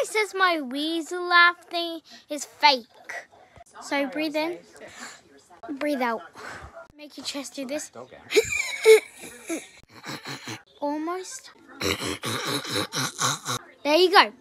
Everybody says my weasel laugh thing is fake. So breathe in, breathe out. Make your chest do this. Almost. There you go.